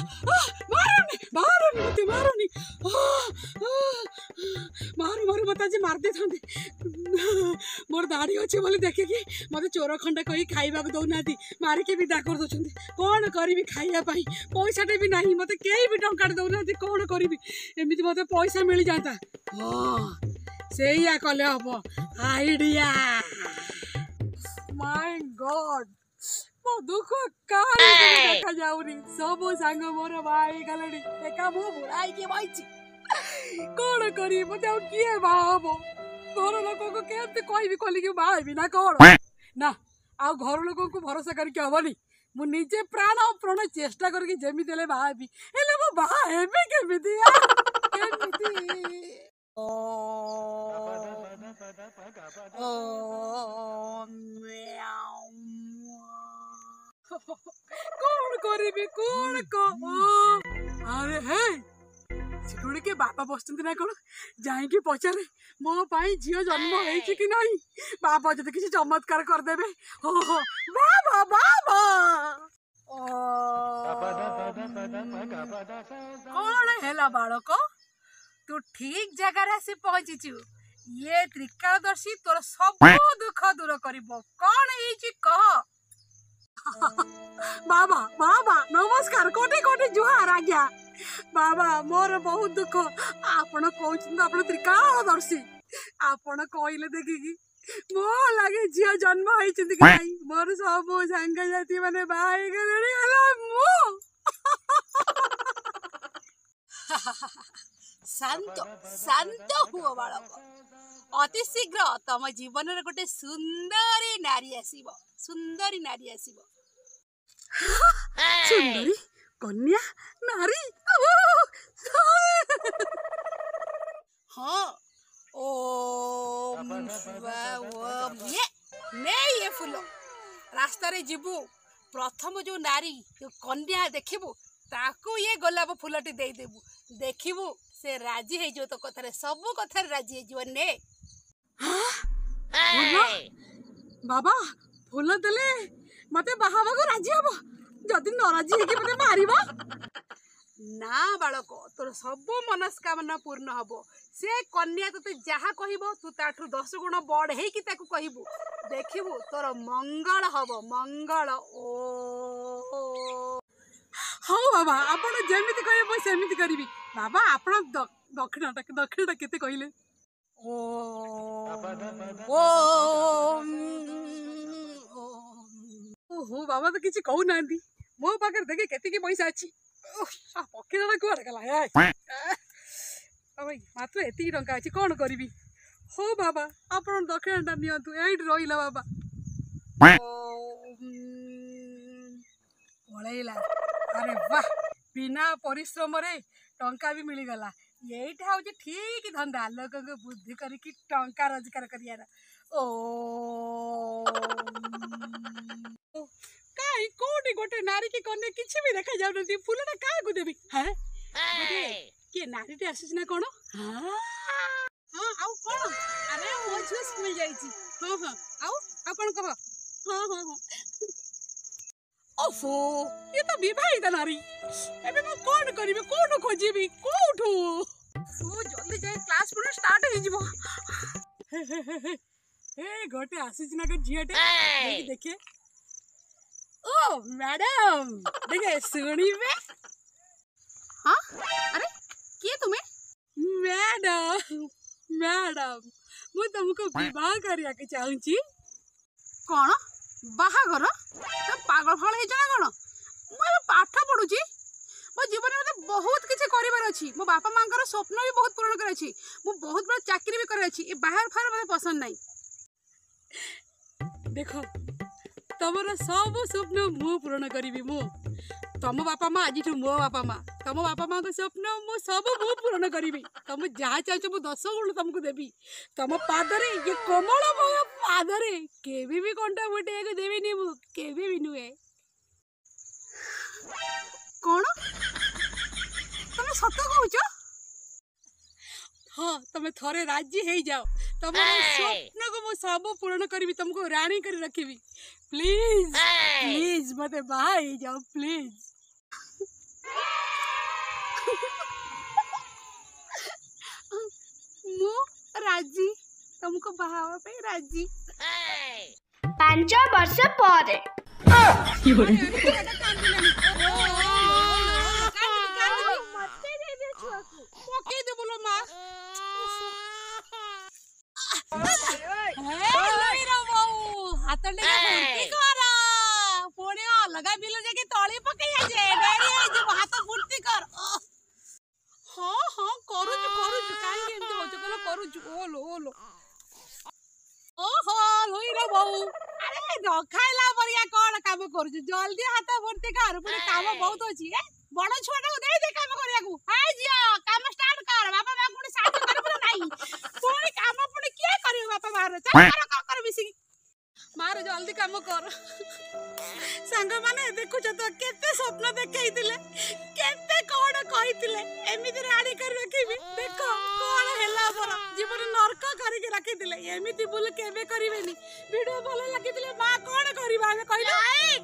मारो नहीं आज मार मोर दाढ़ी अच्छे बोले देखे कि मते चोर खंडे कही खाइबा दौना मार के विदा कर दोचंती कोन करबी खाइया पई भी नहीं मते केई भी टंका दौना कोन करबी एमिति मते पैसा मिल जाता हां कले हम idea my god duco kai ka jauri sobo sango moro bhai galari eka mu burai ke baichi কোন করিব যাও কিয়ে ভাব ঘর লোককে কেমতে কইবি কলি কি ভাইবি না কোন না আউ ঘর লোককে ভরসা করি কি হবনি মু নিজে প্রাণ অপ্রাণ চেষ্টা করি যেমি দেলে ভাবি হেলে মু কেমি কেমিতি କରିବି କଣ କହ ଆରେ ହେ ସିକୁଡ଼ିକି ବାପା ବସିଛନ୍ତି ନା କଣ ଯାଇକି ପଚାରେ ମୋ ପାଇଁ ଝିଅ ଜନ୍ମ ହେଇଛି କି ନାହିଁ ବାପା ଯଦି କିଛି ଚମତ୍କାର କରିଦେବେ ଓହୋ ବାବା ବାବା କଣ ହେଲା ବାଳକ ତୁ ଠିକ ଜାଗାରେ ଆସି ପହଞ୍ଚିଛୁ ଇଏ ତ୍ରିକାଳଦର୍ଶୀ ତୋର ସବୁ ଦୁଃଖ ଦୂର କରିବ କଣ ହେଇଛି କହ বাবা বাবা নমস্কার কোটি কোটি জুহার আজ্ঞা বাবা ମୋର ବହୁତ ଦୁଃଖ ଆପଣ କହୁଛନ୍ତି ଆପଣ ତ୍ରିକାଳଦର୍ଶୀ ଆପଣ କହିଲେ ଦେଖିକି ମୋ ଲାଗି ଝିଅ ଜନ୍ମ ହେଇଛନ୍ତି କି ନାଇଁ ମୋର ସବୁ ସାଙ୍ଗସାଥି ମାନେ ବାହା ହେଇଗଲେଣି ହେଲା ମୁଁ ଶାନ୍ତ ଶାନ୍ତ ହୁଅ ବାଳକ ଅତି ଶୀଘ୍ର ତମ ଜୀବନରେ ଗୋଟେ ସୁନ୍ଦରୀ ନାରୀ ଆସିବ সুন্দরী নারী আসিব সুন্দরী কন্যা নারী হ্যাঁ ও নে ইয়ে ফুল রাস্তায় যাবু প্রথম যে নারী কন্যা দেখবু ତାକୁ ଇଏ ଗୋଲାପ ଫୁଲଟି ଦେଇଦେବୁ ଦେଖିବୁ ସେ ରାଜି ହେଇଯିବ ତୋ କଥାରେ ସବୁ କଥାରେ ରାଜି ହେଇଯିବ ନେ ବାବା ଫୁଲ ଦେଲେ ମତେ ବାହାହବାକୁ ରାଜି ହବ ଯଦି ନ ରାଜି ହେଇକି ମତେ ମାରିବ ନା ବାଳକ ତୋର ସବୁ ମନସ୍କାମନା ପୂର୍ଣ୍ଣ ହବ ସେ କନ୍ୟା ତତେ ଯାହା କହିବ ତୁ ତାଠୁ ଦଶ ଗୁଣ ବଢେଇକି ତାକୁ କହିବୁ ଦେଖିବୁ ତୋର ମଙ୍ଗଳ ହବ ମଙ୍ଗଳ ଓ ହଉ ବାବା ଆପଣ ଯେମିତି କହିବେ ମୁଁ ସେମିତି କରିବି ବାବା ଆପଣ ଦକ୍ଷିଣଟା ଦକ୍ଷିଣଟା କେତେ କହିଲେ ଓ ଓହୋ ବାବା ତ କିଛି କହୁନାହାନ୍ତି ମୋ ପାଖରେ ଦେଖେ କେତିକି ପଇସା ଅଛି ପକ୍ଷୀ ଜଣ କୁଆଡ଼େ ଗଲା ଭାଇ ମାତ୍ର ଏତିକି ଟଙ୍କା ଅଛି କ'ଣ କରିବି ହଉ ବାବା ଆପଣ ଦକ୍ଷିଣଟା ନିଅନ୍ତୁ ଏଇଠି ରହିଲା ବାବା ପଳେଇଲା ଆରେ ବାହ ବିନା ପରିଶ୍ରମରେ ଟଙ୍କା ବି ମିଳିଗଲା ଏଇଟା ହେଉଛି ଠିକ୍ ଧନ୍ଦା ଲୋକଙ୍କୁ ବୁଦ୍ଧି କରିକି ଟଙ୍କା ରୋଜଗାର କରିବାର ଓ କାଇଁ କୋଉଠି ଗୋଟେ ନାରୀକି କନେ କିଛି ବି ଦେଖା ଯାଉନଥିବ ଫୁଲଟା କାହାକୁ ଦେବି ହାଁ କିଏ ନାରୀଟେ ଆସିଛି ନା କ'ଣ ହଁ ଆଉ କ'ଣ ଆରେ ମୋ ଝିଅ ସ୍କୁଲ ଯାଇଛି ହଁ ହଁ ଆଉ ଆପଣ କହ ହଁ ହଁ ହଁ ଓହୋ ଇଏ ତ ବିବାହିତ ନାରୀ ଏବେ ମୁଁ କ'ଣ କରିବି କୋଉଠୁ ଖୋଜିବି କୋଉଠୁ ଜଲ୍ଦି ଯାଇ କ୍ଲାସ୍ ପୁଣି ଷ୍ଟାର୍ଟ ହେଇଯିବ ହେ ଗୋଟେ ଆସିଛି ନା ଗୋଟେ ଝିଅଟେ ଦେଖେ ও ম্যাডাম দেখে শুনিবে হ্যাঁ আরে কে তুমি ম্যাডাম ମ୍ୟାଡ଼ାମ ମୁଁ ତମକୁ ବିବାହ କରିବାକୁ ଚାହୁଁଛି କ'ଣ ବାହାଘର ପାଗଳ ଫାଗଳ ହେଇଛ ନା କ'ଣ ମୁଁ ଏବେ ପାଠ ପଢ଼ୁଛି ମୋ ଜୀବନରେ ମୋତେ ବହୁତ କିଛି କରିବାର ଅଛି ମୋ ବାପା ମାଆଙ୍କର ସ୍ୱପ୍ନ ବି ବହୁତ ପୂରଣ କରାଅଛି ମୁଁ ବହୁତ ବଡ଼ ଚାକିରି ବି କରାଅଛି ଏ ବାହାର ଫାହାର ମୋତେ ପସନ୍ଦ ନାହିଁ ଦେଖ ତମର ସବୁ ସ୍ୱପ୍ନ ମୁଁ ପୂରଣ କରିବି ମୁଁ ତମ ବାପା ମା ଆଜିଠୁ ମୋ ବାପା ମା ତମ ବାପା ମାଙ୍କ ସ୍ୱପ୍ନ ମୁଁ ସବୁ ମୁଁ ପୂରଣ କରିବି ତମେ ଯାହା ଚାହୁଁଛ ମୁଁ ଦଶ ଗୁଣ ତମକୁ ଦେବି ତମ ପାଦରେ ଏ କୋମଳମୟ ପାଦରେ କେବେ ବି କଣ୍ଟା ଫୁଟେଇବାକୁ ଦେବିନି ମୁଁ କେବେ ବି ନୁହେଁ କ'ଣ ତମେ ସତ କହୁଛ ହଁ ତମେ ଥରେ ରାଜି ହେଇଯାଅ तमो स्वप्न मो सब पूर्ण करबी तुमको रानी कर रखबी प्लीज प्लीज मते बाय जाओ प्लीज मो राजी तुमको बहाव पे राजी पांच वर्ष पर ए ଖାଇଲା ପରିକା କଣ କାମ କରୁଛୁ ଜଲ୍ଦି ହାତ ଭର୍ତ୍ତି କର ପୁଣି କାମ ବହୁତ ଅଛି ଏ ବଡ ଛୁଆଟାକୁ ଦେଇଦେ କାମ କରିବାକୁ ହାଇ ଝିଅ କାମ ଷ୍ଟାର୍ଟ କର ବାପା ମା ପୁଣି ସାହାଯ୍ୟ କରିବୁ ନାହିଁ ପୁଣି କାମ କିଏ କରିବ ବାପା ବାହାରେ ଚାଲ କର ମିଶିକି ମାରେ ଜଲ୍ଦି କାମ କର ସାଙ୍ଗମାନେ ଦେଖୁଛ ତ କେତେ ସ୍ୱପ୍ନ ଦେଖେଇଥିଲେ କେତେ କଣ କହିଥିଲେ ଏମିତି ରାଣୀ କରି ରଖିବି ଦେଖ କଣ ହେଲା ମୋର ଜୀବନ ନର୍କ କରିକି ରଖିଥିଲେ ଏମିତି ଭୁଲ କେବେ କରିବେନି ଭିଡିଓ ଭଲ ଲାଗିଥିଲେ ମା କଣ କରିବା ଆମେ କହିଲେ